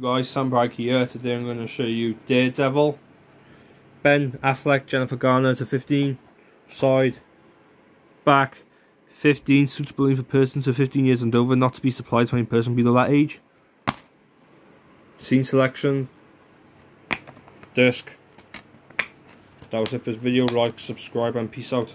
guys, Sam Bragg here. Today I'm going to show you Daredevil. Ben Affleck, Jennifer Garner to 15. Side, back, 15. Suitable for persons of 15 years and over, not to be supplied to any person below that age. Scene selection, disc. That was it for this video. Like, subscribe and peace out.